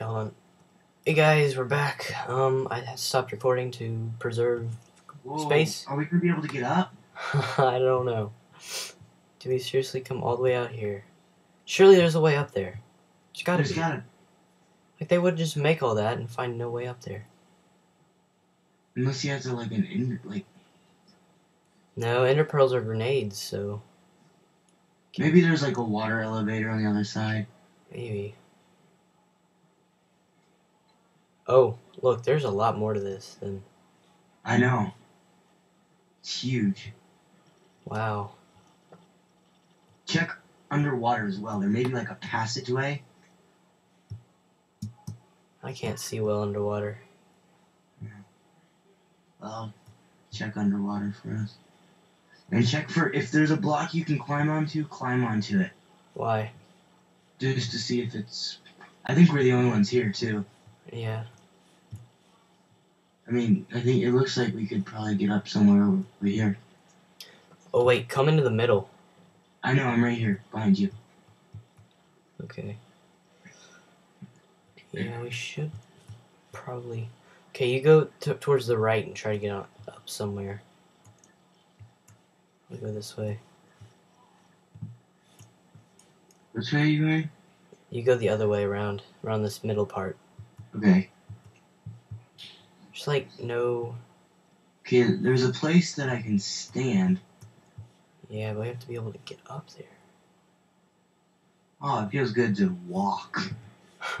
hold on. Hey guys, we're back. Um, I had stopped recording to preserve. Whoa, Space? Are we gonna be able to get up? I don't know. Do we seriously come all the way out here? Surely there's a way up there. There's gotta There's be. gotta. Like they would just make all that and find no way up there. Unless you have to like an in like No, ender pearls are grenades, so maybe there's like a water elevator on the other side. maybe. Oh, look, there's a lot more to this than I know. It's huge. wow. Check underwater as well. There may be like a passageway. I can't see well underwater. Well, check underwater for us. And check for if there's a block you can climb onto, climb onto it. Why? Just to see if it's. I think we're the only ones here too. Yeah. I mean, I think it looks like we could probably get up somewhere over here. Oh wait, come into the middle. I know, I'm right here behind you. Okay. Yeah, we should probably. Okay, you go t- towards the right and try to get on, up somewhere. We go this way. Which way are you going? You go the other way around, around this middle part. Okay. Just like no. Okay, there's a place that I can stand. Yeah, but we have to be able to get up there. Oh, it feels good to walk.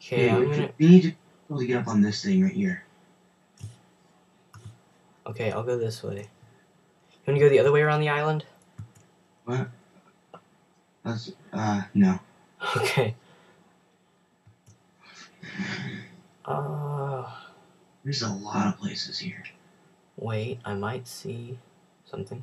okay, I'm we, gonna. we need to be able to get up on this thing right here. Okay, I'll go this way. You wanna go the other way around the island? What? That's, uh, no. Okay. Uh. There's a lot of places here. Wait, I might see something.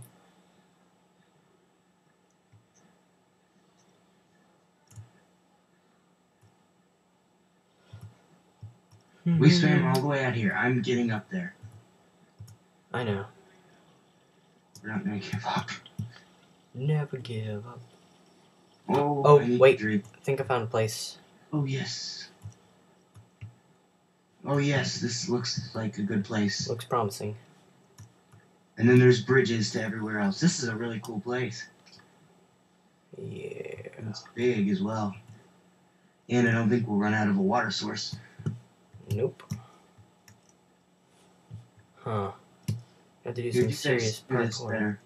We swam all the way out here. I'm getting up there. I know. We're not gonna give up. Never give up. Oh, Oh, I wait. I think I found a place. Oh, yes. Oh, yes, this looks like a good place. Looks promising. And then there's bridges to everywhere else. This is a really cool place. Yeah. It's big as well. And I don't think we'll run out of a water source. Nope. Huh. Have to do some serious parkour.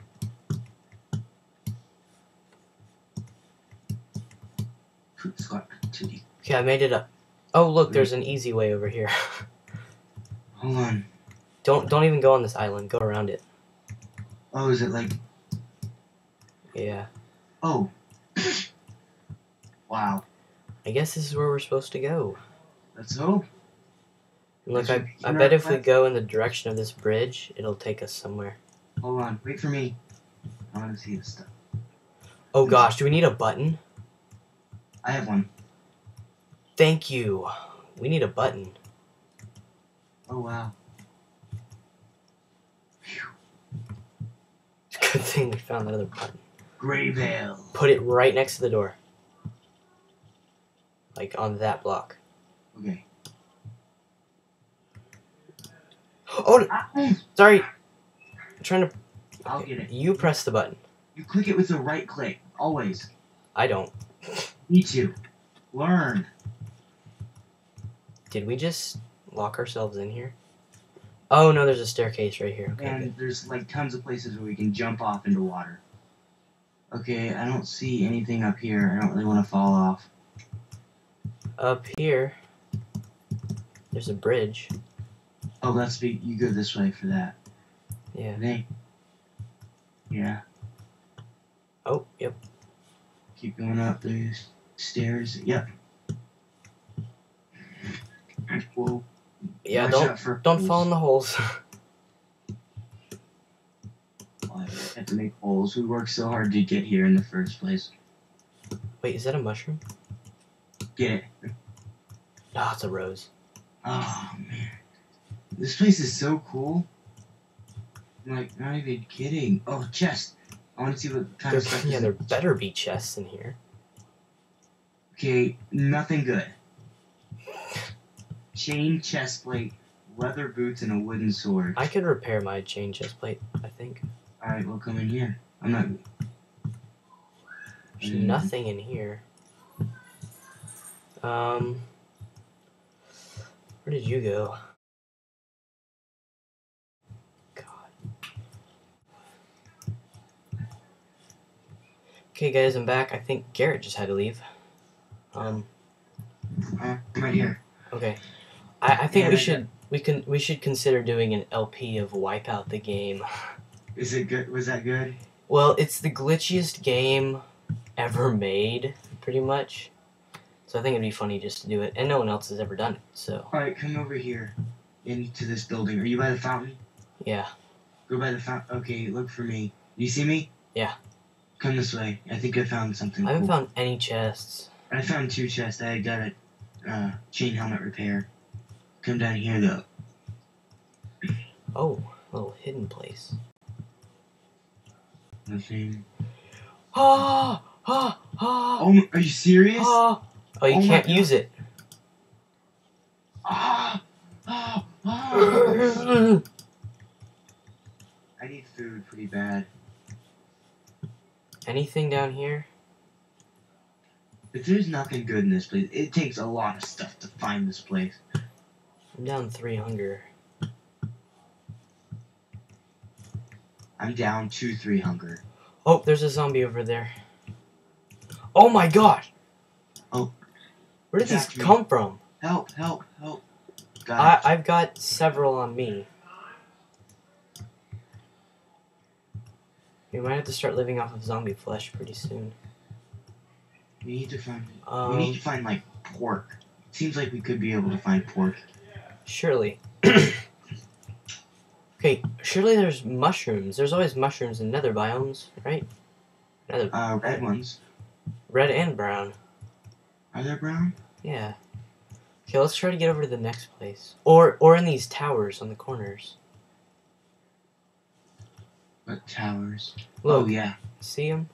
Tootie. Okay, I made it up. Oh, look, there's mm. an easy way over here. Hold on. don't don't even go on this island. Go around it. Oh, is it like. Yeah. Oh. wow. I guess this is where we're supposed to go. Let's go. Look, I, I bet if we go in the direction of this bridge, it'll take us somewhere. Hold on. Wait for me. I want to see this stuff. Oh gosh, do we need a button? I have one. Thank you. We need a button. Oh, wow. Good thing we found that other button. Gray Veil. Put it right next to the door. Like on that block. Okay. Oh, Ah, sorry. I'm trying to. I'll get it. You press the button. You click it with the right click. Always. I don't. Me too. Learn. Did we just lock ourselves in here? Oh no, there's a staircase right here. Okay, and good. there's like tons of places where we can jump off into water. Okay, I don't see anything up here. I don't really want to fall off. Up here, there's a bridge. Oh, let's be. You go this way for that. Yeah. Hey. Yeah. Oh, yep. Keep going up these stairs. Yep. Yeah. Don't don't fall in the holes. I have to make holes. We worked so hard to get here in the first place. Wait, is that a mushroom? Get it? No, it's a rose. Oh man, this place is so cool. I'm like not even kidding. Oh, chest. I want to see what kind There, of stuff. yeah, there better be chests in here. Okay, nothing good. Chain chest plate, leather boots, and a wooden sword. I could repair my chain chest plate, I think. Alright, we'll come in here. I'm not. There's Mm. nothing in here. Um, where did you go? God. Okay, guys, I'm back. I think Garrett just had to leave. Um, Uh, I'm right here. okay. I, I think Yeah, we should we can we should consider doing an LP of Wipeout the game. Is it good? Was that good? Well, it's the glitchiest game ever made, pretty much. So I think it'd be funny just to do it, and no one else has ever done it. So Alright, come over here. Into this building. Are you by the fountain? yeah, Go by the fountain. Okay, look for me. You see me? Yeah. Come this way. I think I found something. I haven't cool. found any chests. I found two chests. I got a uh, chain helmet repair. Come down here though. Oh, little hidden place. Nothing. Ah, ah, ah, Oh, are you serious? ah. Oh, you Oh can't use it. Ah! Ah! Ah! I need food pretty bad. Anything down here? If there's nothing good in this place, it takes a lot of stuff to find this place. I'm down three hunger. I'm down two, three hunger. Oh, there's a zombie over there. Oh my gosh! Oh. Where did these me. come from? Help! Help! Help! I, Got it. I've got several on me. We might have to start living off of zombie flesh pretty soon. We need to find. Um, we need to find like pork. Seems like we could be able to find pork. Surely. okay, surely there's mushrooms. There's always mushrooms in nether biomes, right? Nether, Uh, red ones. red and brown. Are there brown? Yeah. Okay, let's try to get over to the next place. Or or in these towers on the corners. What towers? Look, Oh yeah. see them?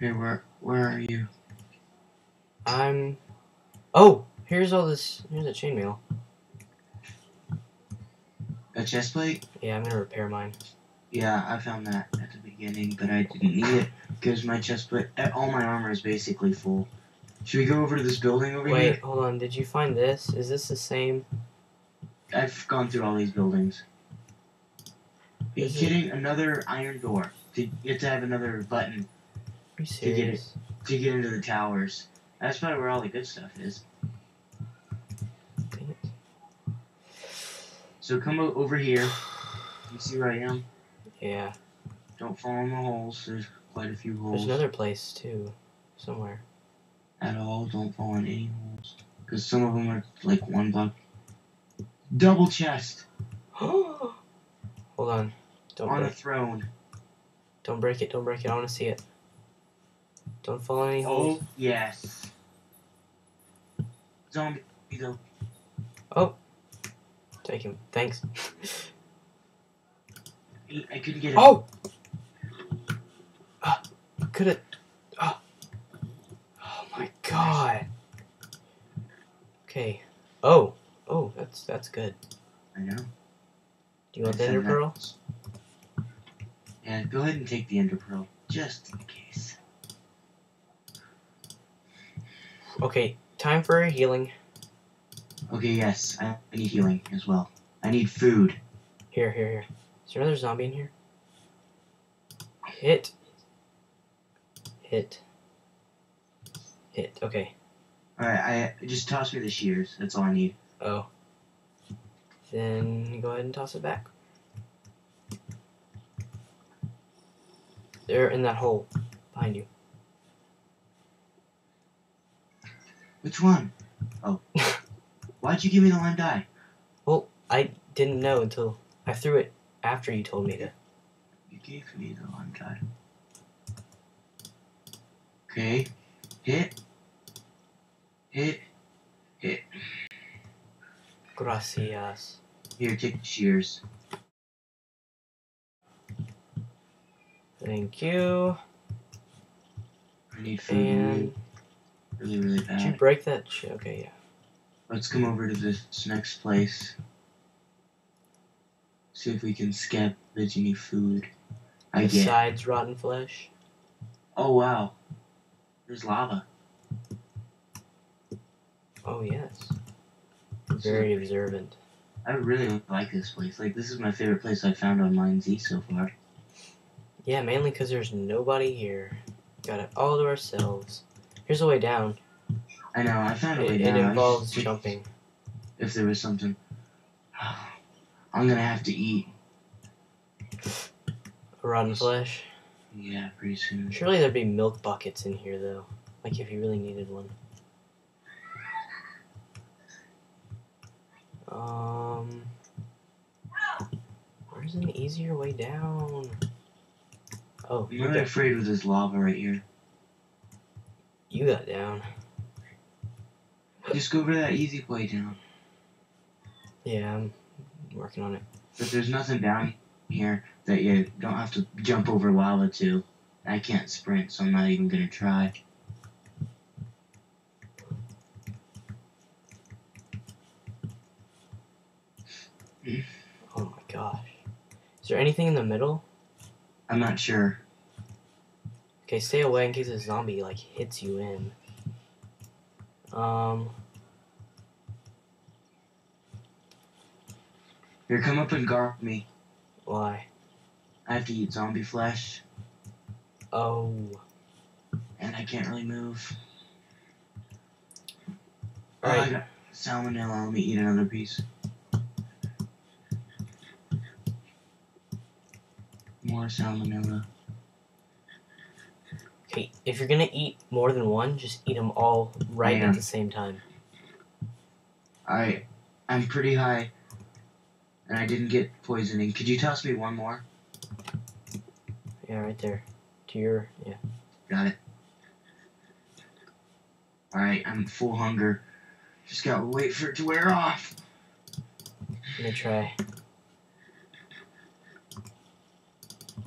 Here, where where are you? I'm. Oh, here's all this. Here's a chainmail. A chest plate? Yeah, I'm gonna repair mine. Yeah, I found that at the beginning, but I didn't need it because my chest plate, eh, all my armor is basically full. Should we go over to this building over Wait, here? Wait, hold on. Did you find this? Is this the same? I've gone through all these buildings. Are you kidding? Another iron door. To, you have to have another button Are you get it. to get into the towers. That's probably where all the good stuff is. Dang it. So come over here. You see where I am? Yeah. Don't fall in the holes. There's quite a few holes. There's another place too, somewhere. At all, don't fall in any holes. Because some of them are like one block. Double chest Hold on. Don't on a throne. Don't break it. Don't break it. I want to see it. Don't fall in any Oh, holes. yes. Zombie, though. Take him. Thanks. I couldn't get it. oh. Ah, could it? Oh. oh my god. Okay. Oh. Oh, that's that's good. I know. Do you want the ender found that. pearl? Yeah, go ahead and take the ender pearl, just in case. Okay. Time for a healing. Okay, yes, I I need healing as well. I need food. Here, here, here. Is there another zombie in here? Hit. Hit. Hit. Okay. Alright, I just toss me the shears. That's all I need. Oh. Then go ahead and toss it back. They're in that hole behind you. Which one? Oh. Why'd you give me the lime dye? Well, I didn't know until I threw it after you told me to. You gave me the lime dye. Okay. Hit. Hit. Gracias. Here, take the shears. Thank you. I need food. And really, really Did you break that shit? Okay, yeah. Let's come over to this next place. See if we can scavenge any food. I get. Besides rotten flesh. Oh wow. There's lava. Oh yes. Very observant. I really like this place. Like this is my favorite place I've found on MineZ so far. Yeah, mainly because there's nobody here. Got it all to ourselves. Here's a way down. I know. I found a way It, it down. I involves just- jumping. If there was something, I'm gonna have to eat. Rotten flesh. Yeah, pretty soon. Surely there'd be milk buckets in here though. Like if you really needed one. Um Where's an easier way down? Oh, you're got, afraid with this lava right here. you got down. Just go over that easy way down. Yeah, I'm working on it. But there's nothing down here that you don't have to jump over lava to. I can't sprint, so I'm not even gonna try. Oh my gosh. Is there anything in the middle? I'm not sure. Okay, stay away in case a zombie like hits you in. Um Here, come up and guard me. why? I have to eat zombie flesh, Oh. and I can't really move. Oh, Alright. got salmonella. Let me eat another piece. More salmonella. If you're gonna eat more than one, just eat them all right at the same time. I, I'm pretty high, and I didn't get poisoning. Could you toss me one more? Yeah, right there. To your yeah. Got it. Alright, I'm full hunger. Just gotta wait for it to wear off. Let me try.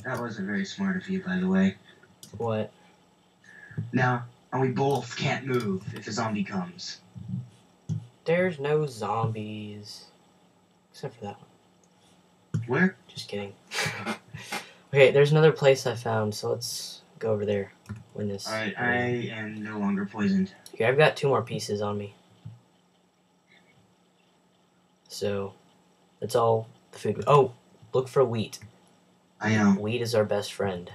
That wasn't very smart of you, by the way. What? Now, and we both can't move if a zombie comes. There's no zombies. Except for that one. Where? Just kidding. okay, there's another place I found, so let's go over there when this Alright, I am no longer poisoned. Okay, I've got two more pieces on me. So that's all the food. Oh, look for wheat. I know. Wheat is our best friend.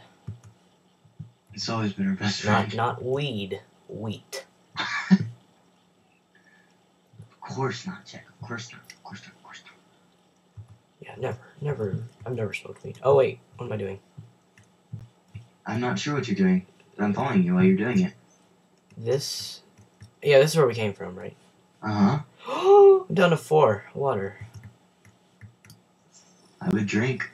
It's always been our best Not friend. not weed. Wheat. of course not, Jack. Of course not. Of course not. Of course not. Yeah, never, never. I've never smoked weed. Oh wait, what am I doing? I'm not sure what you're doing, but I'm following you while you're doing it. This. Yeah, this is where we came from, right? Uh huh. Down to four. Water. I would drink.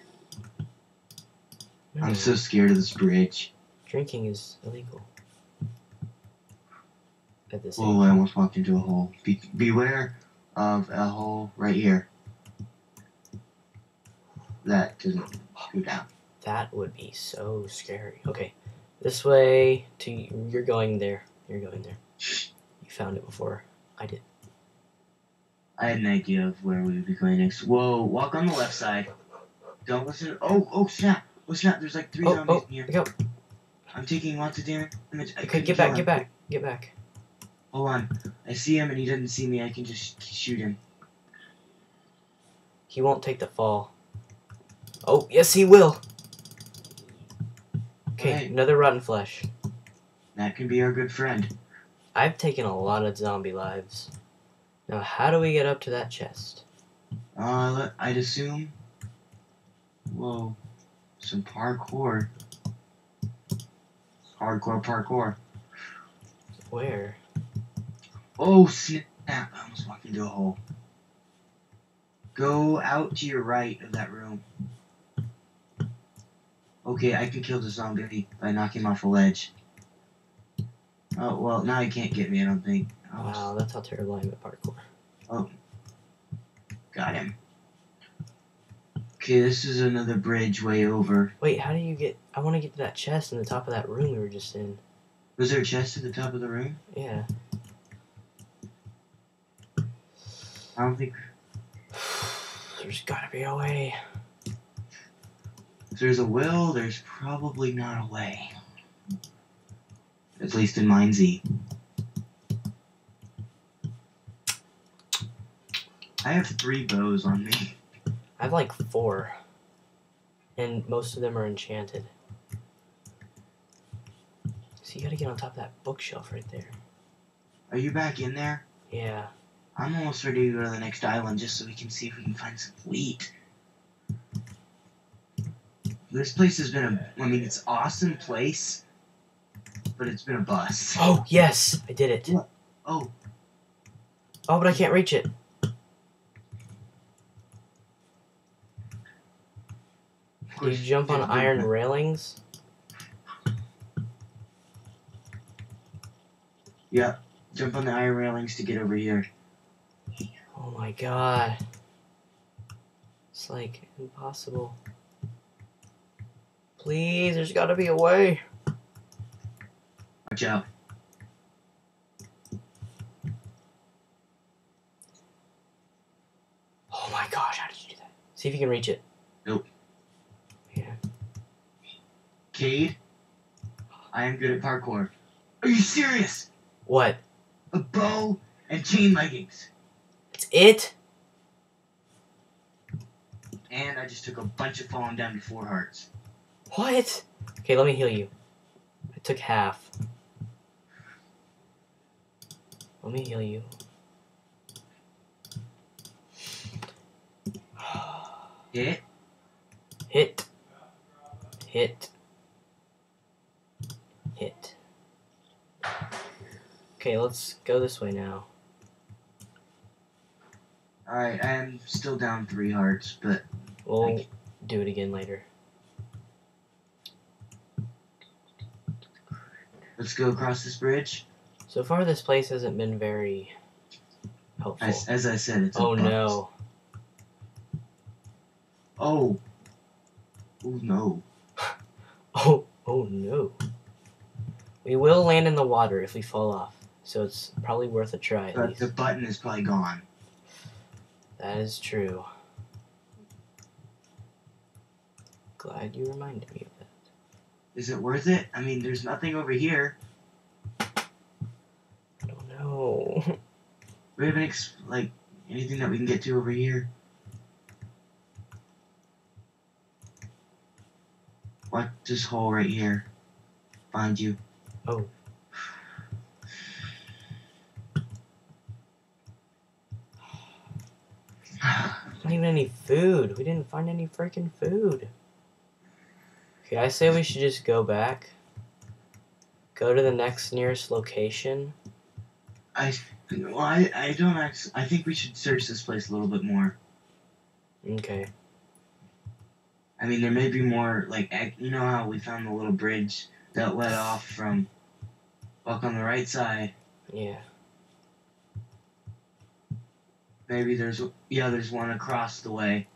I'm so scared of this bridge. Drinking is illegal. At this Whoa, I almost walked into a hole. Be- beware of a hole right here. That doesn't go down. That would be so scary. Okay, this way to you're going there. You're going there. You found it before I did. I had an idea of where we would be going next. Whoa, walk on the left side. Don't listen. Oh, oh, snap. Oh, snap. There's like three Oh, zombies oh, in here. go. I'm taking lots of damage. I Okay, get back, him. get back, get back. Hold on. I see him and he doesn't see me. I can just shoot him. He won't take the fall. Oh, yes, he will. Okay, Right. another rotten flesh. That can be our good friend. I've taken a lot of zombie lives. Now, how do we get up to that chest? Uh, I'd assume. Whoa. Some parkour. Hardcore parkour. Where? Oh, snap. I almost walked into a hole. Go out to your right of that room. Okay, I can kill the zombie by knocking him off a ledge. Oh, well, now he can't get me, I don't think. Oh, Wow, that's how terrible I am at parkour. Oh. Got him. Okay, this is another bridge way over. Wait, how do you get? I want to get to that chest in the top of that room we were just in. Was there a chest at the top of the room? Yeah. I don't think. There's gotta be a way. If there's a will, there's probably not a way. At least in MineZ. I have three bows on me. I have like four. And most of them are enchanted. So you gotta get on top of that bookshelf right there. Are you back in there? Yeah. I'm almost ready to go to the next island just so we can see if we can find some wheat. This place has been a. I mean, it's awesome place, but it's been a bust. Oh, yes! I did it. Oh, Oh, but I can't reach it. Do you jump on iron railings? Yeah, jump on the iron railings to get over here. Oh my god. It's like impossible. Please, there's gotta be a way. Watch out. Oh my gosh, how did you do that? See if you can reach it. Nope. Cade, I am good at parkour. Are you serious? What? A bow and chain leggings. It's it? And I just took a bunch of falling down to four hearts. What? Okay, let me heal you. I took half. Let me heal you. Hit. Hit. Hit. Okay, let's go this way now. Alright, I am still down three hearts, but We'll do it again later. let's go across this bridge. So far, this place hasn't been very helpful. As, as I said, it's a oh no. Oh. Oh no. Oh, oh no. We will land in the water if we fall off, so it's probably worth a try But the button is probably gone. That is true. Glad you reminded me of that. Is it worth it? I mean, there's nothing over here. I don't know. We haven't ex- like anything that we can get to over here. Watch this hole right here. Find you. Oh. Not even any food. We didn't find any freaking food. Okay, I say we should just go back. Go to the next nearest location. I, well, I, I don't actually. I think we should search this place a little bit more. Okay. I mean, there may be more. Like, you know how we found the little bridge that led off from. Walk on the right side. Yeah. Maybe there's yeah, there's one across the way.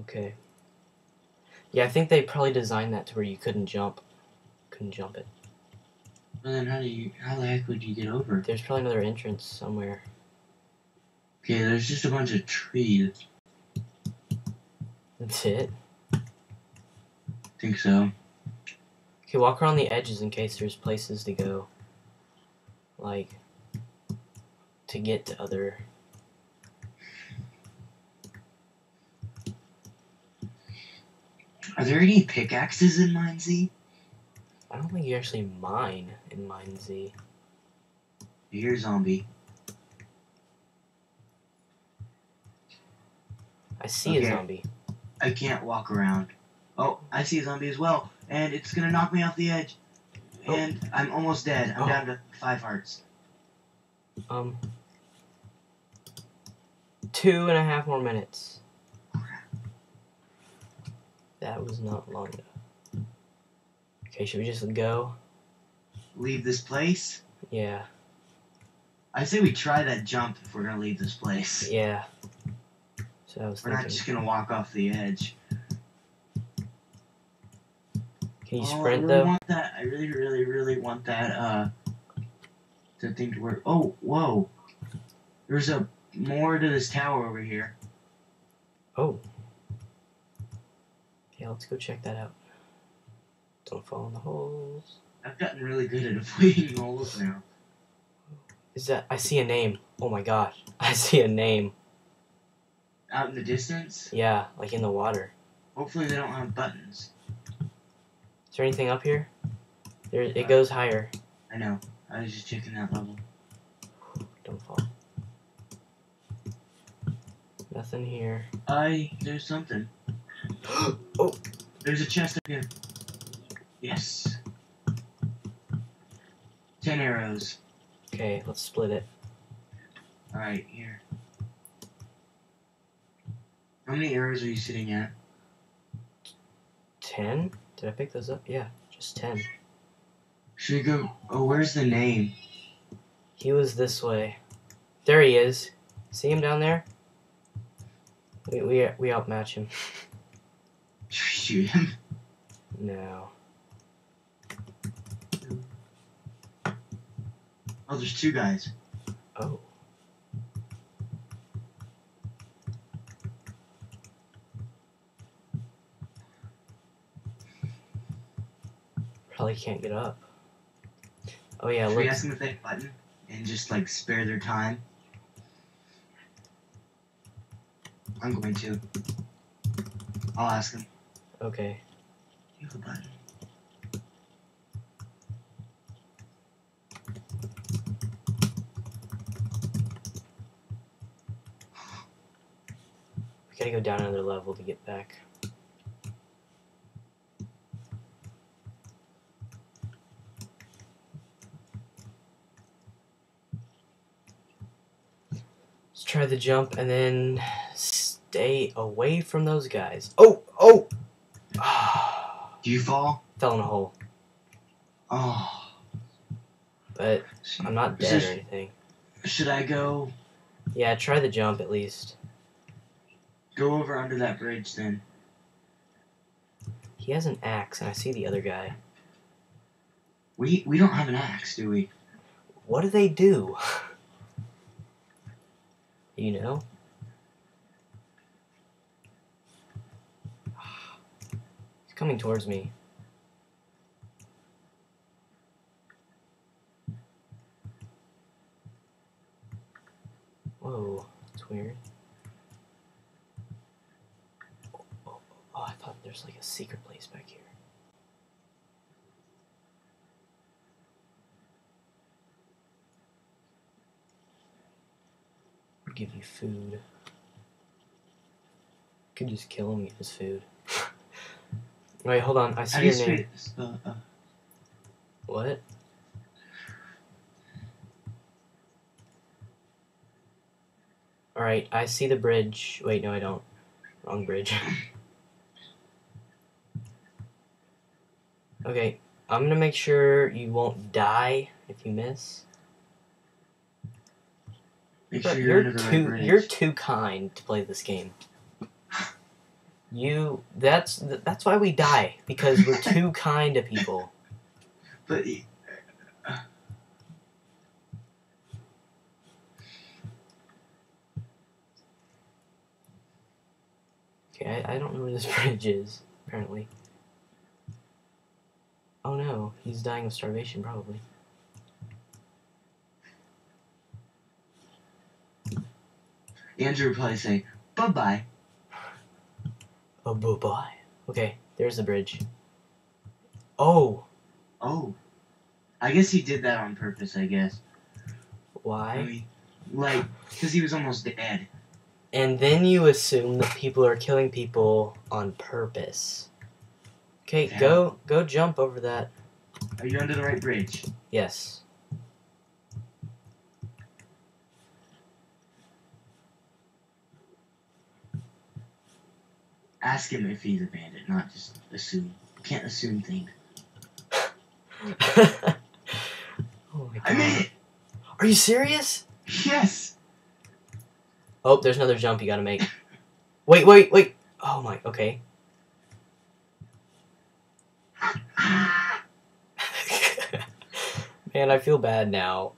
Okay. Yeah, I think they probably designed that to where you couldn't jump. Couldn't jump it. And then how do you? How the heck would you get over? There's probably another entrance somewhere. Okay, there's just a bunch of trees. That's it. think so. Okay, walk around the edges in case there's places to go. Like, to get to other. Are there any pickaxes in MineZ? I don't think you actually mine in MineZ. You Here, zombie. I see Okay. a zombie. I can't walk around. Oh, I see a zombie as well, and it's gonna knock me off the edge. Oh. And I'm almost dead. I'm Oh. down to five hearts. Um, two and a half more minutes. That was not long enough. Okay, should we just go? Leave this place. Yeah, I say we try that jump if we're gonna leave this place. yeah. So I was We're not just gonna walk off the edge. Can you Oh, I sprint really though? want that. I really, really, really want that. Uh, that thing to work. Oh, whoa! There's a more to this tower over here. Oh. Yeah, let's go check that out. Don't fall in the holes. I've gotten really good at avoiding holes now. Is that? I see a name. Oh my gosh. I see a name. Out in the distance. Yeah, like in the water. Hopefully they don't have buttons. Is there anything up here? There, it uh, goes higher. I know. I was just checking that level. Don't fall. Nothing here. I there's something. Oh. There's a chest up here. Yes. Ten arrows. Okay, let's split it. Alright, here. How many arrows are you sitting at? Ten? Did I pick those up? Yeah, just ten. Should we go oh where's the name? He was this way. There he is. See him down there? We we we outmatch him. Shoot him? No. Oh there's two guys. Oh. Probably can't get up. Oh yeah, Should look. we ask them if they button and just like spare their time? I'm going to. I'll ask them. Okay. Have? We gotta go down another level to get back. Let's try the jump and then stay away from those guys. Oh! Oh! Do you fall? Fell in a hole. Oh. But I'm not dead this- or anything. Should I go Yeah, try the jump at least. go over under that bridge then? He has an axe, and I see the other guy. We we don't have an axe, do we? What do they do? you know? Coming towards me. Whoa, that's weird. Oh, oh, oh, I thought there's like a secret place back here. Give you food. Could just kill get his food. Wait, hold on. I see your name. uh, uh, What? Alright, I see the bridge. Wait, no, I don't. Wrong bridge. okay, I'm gonna make sure you won't die if you miss. make But sure you're, you're, the right too you're too kind to play this game. You that's that's why we die because we're too kind to people. But Okay, I, I don't know where this bridge is, apparently. Oh no, he's dying of starvation, probably. Andrew would probably say bye bye. Oh, bye bye. Okay, there's the bridge. Oh, Oh, I guess he did that on purpose. I guess. I why? mean, like, because he was almost dead. And then you assume that people are killing people on purpose. Okay, Yeah. go go jump over that. Are you under the right bridge? Yes. ask him if he's a bandit, not just assume. You can't assume things. oh I made! Are you serious? Yes! Oh, there's another jump you gotta make. wait, wait, wait! Oh my, okay. Man, I feel bad now.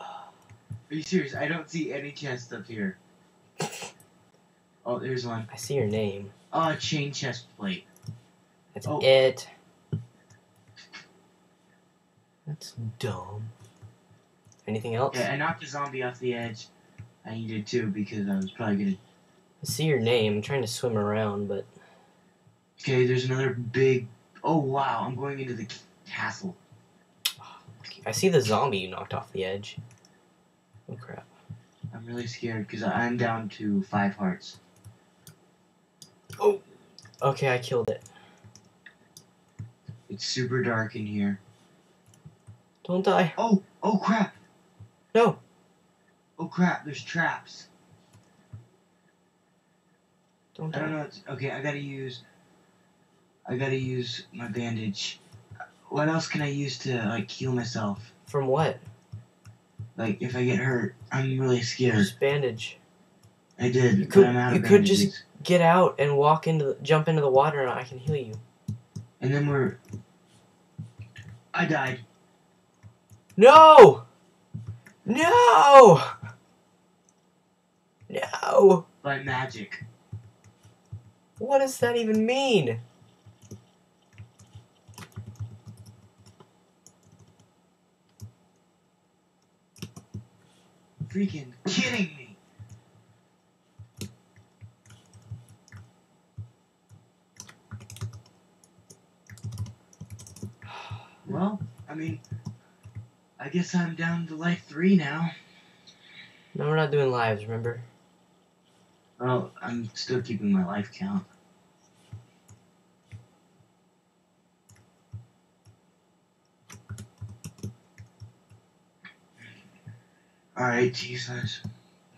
Are you serious? I don't see any chest up here. Oh, there's one. I see your name. Oh, a chain chest plate. That's Oh. it. That's dumb. Anything else? Yeah, I knocked a zombie off the edge. I needed to because I was probably gonna. I see your name. I'm trying to swim around, but Okay, there's another big. Oh wow! I'm going into the castle. I see the zombie you knocked off the edge. Oh crap. I'm really scared because I'm down to five hearts. Okay, I killed it. It's super dark in here. Don't die. Oh, oh crap! No. Oh crap! There's traps. Don't die. I don't know. Okay, I gotta use. I gotta use my bandage. What else can I use to like heal myself? From what? Like if I get hurt, I'm really scared. Just bandage. I did, You but could- I'm out you could just-. Get out and walk into the, jump into the water and I can heal you. And then we're. I died. No! No! No! by magic. What does that even mean? Freaking kidding me. Well, I mean, I guess I'm down to life three now. No, we're not doing lives, remember? Well, I'm still keeping my life count. Alright, Jesus.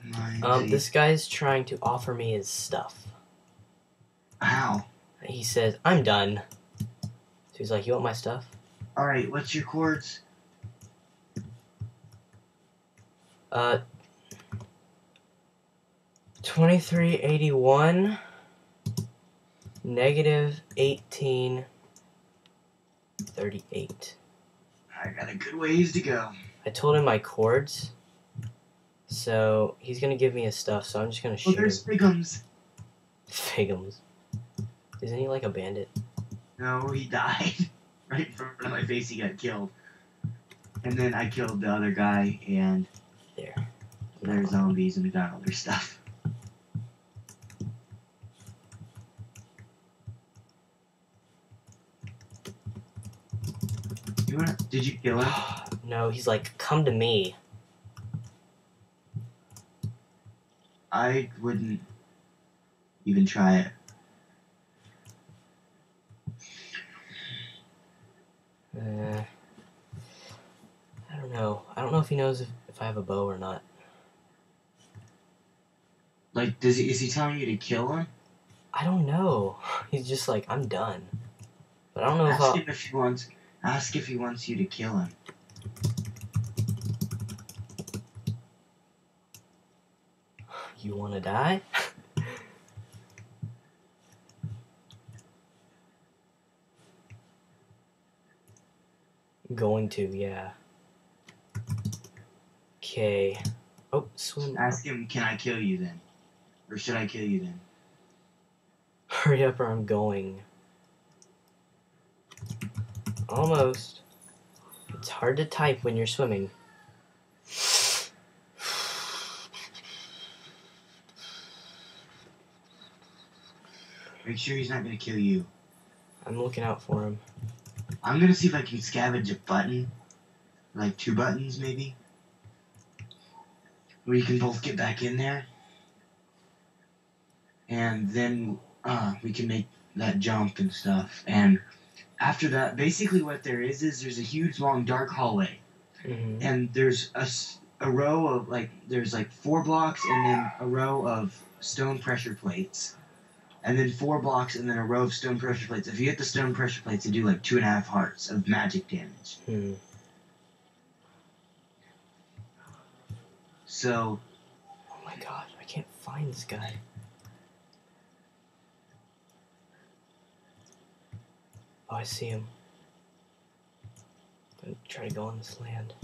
Nine, Um, eight- this guy's trying to offer me his stuff. How? He says, I'm done. So he's like, You want my stuff? Alright, what's your chords? Uh, 2381, negative 1838. I got a good ways to go. I told him my chords, so he's gonna give me his stuff, so I'm just gonna Oh, shoot there's him. Figums. Figums. Isn't he like a bandit? No, he died. right in front of my face, he got killed. And then I killed the other guy, and There. there's zombies, and we got all their stuff. You wanna, did you kill him? no, he's like, come to me. I wouldn't even try it. Uh, I don't know. I don't know if he knows if, if I have a bow or not. Like, does he, is he telling you to kill him? I don't know. He's just like, I'm done. But I don't know if Ask I'll. him if he wants. Ask if he wants you to kill him. You want to die? Going to, yeah. Okay. Oh, swim. Ask him, can I kill you then, or should I kill you then? Hurry up or I'm going. Almost. It's hard to type when you're swimming. Make sure he's not gonna kill you. I'm looking out for him. I'm gonna see if I can scavenge a button, like two buttons maybe, where you can both get back in there, and then uh, we can make that jump and stuff. And after that, basically what there is is there's a huge long dark hallway, hmm and there's a, a row of like there's like four blocks and then a row of stone pressure plates and then four blocks and then a row of stone pressure plates if you hit the stone pressure plates they do like two and a half hearts of magic damage Hmm. so Oh my god, I can't find this guy. Oh, I see him. I'm Gonna try to go on this land.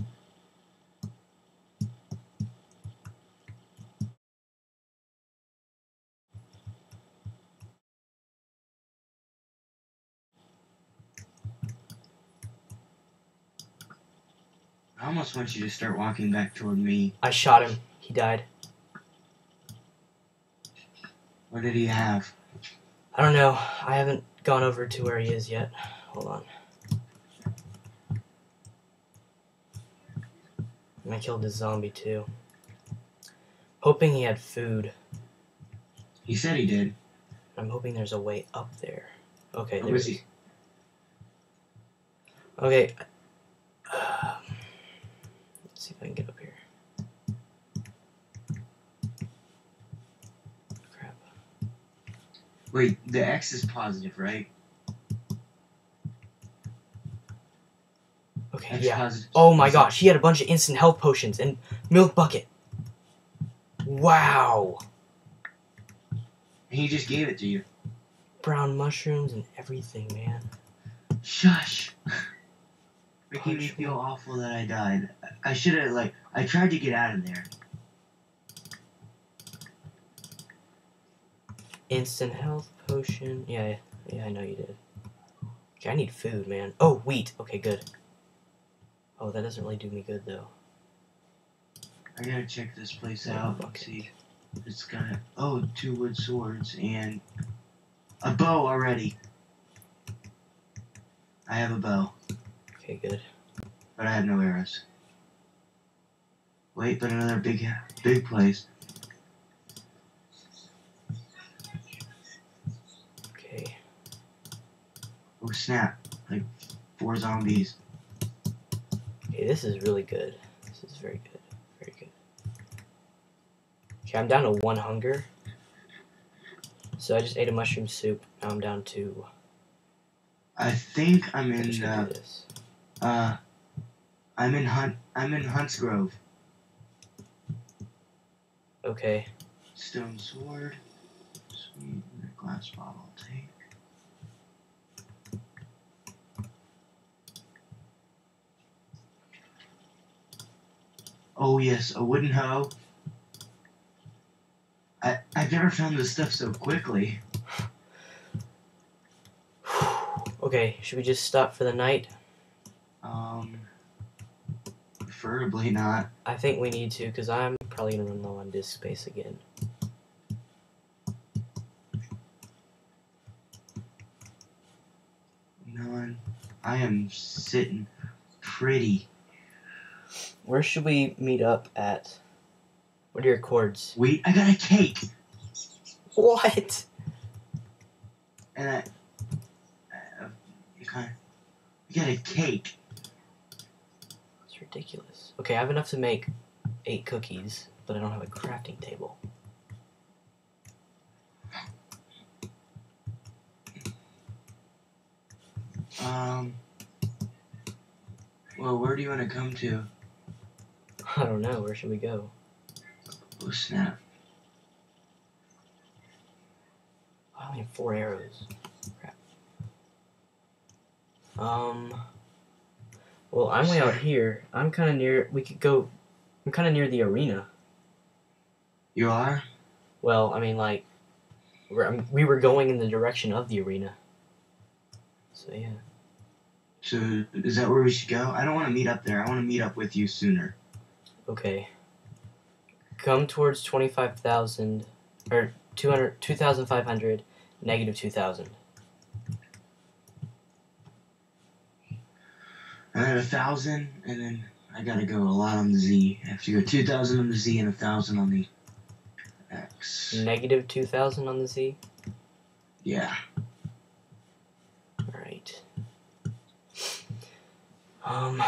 I almost want you to start walking back toward me. I shot him. He died. What did he have? I don't know. I haven't gone over to where he is yet. Hold on. And I killed this zombie too. Hoping he had food. He said he did. I'm hoping there's a way up there. Okay, Where was he? Okay. Let's see if I can get up here. Crap. Wait, the X is positive, right? Okay, X yeah. positive. Oh my gosh, he had a bunch of instant health potions and milk bucket. Wow. He just gave it to you. Brown mushrooms and everything, man. Shush. Making me feel awful that I died. I should have like I tried to get out of there. Instant health potion. Yeah, yeah, I know you did. Okay, I need food, man. Oh, wheat. Okay, good. Oh, that doesn't really do me good though. I gotta check this place Oh, out. fuck Let's see. It's got oh two wood swords and a bow already. I have a bow, Okay, good. but I have no arrows. Wait, but another big big place. Okay. Oh snap! Like four zombies. Okay, this is really good. This is very good. Very good. Okay, I'm down to one hunger. So I just ate a mushroom soup. Now I'm down to. I think I'm in uh, do this. Uh I'm in Hunt I'm in Hunts Grove. Okay. Stone sword. Sweet glass bottle take. Oh yes, a wooden hoe. I I've never found this stuff so quickly. okay, should we just stop for the night? Um preferably not. I think we need to, because I'm probably gonna run low on disk space again. None. I am sitting pretty. Where should we meet up at? What are your chords? Wait, I got a cake! What? And I. Uh, you kind of. You got a cake. Ridiculous. Okay, I have enough to make eight cookies, but I don't have a crafting table. Um. Well, where do you want to come to? I don't know. Where should we go? Oh, snap. I only have four arrows. Crap. Um. Well, I'm way out here. I'm kind of near. We could go. I'm kind of near the arena. You are? Well, I mean, like, we're, I'm, we were going in the direction of the arena. So yeah. So, is that where we should go? I don't want to meet up there. I want to meet up with you sooner. Okay. Come towards 25,000 or 200 2,500 negative 2,000. I had a thousand, and then I gotta go a lot on the Z. I have to go 2,000 on the Z and a thousand on the X. Negative 2,000 on the Z. Yeah. All right. Um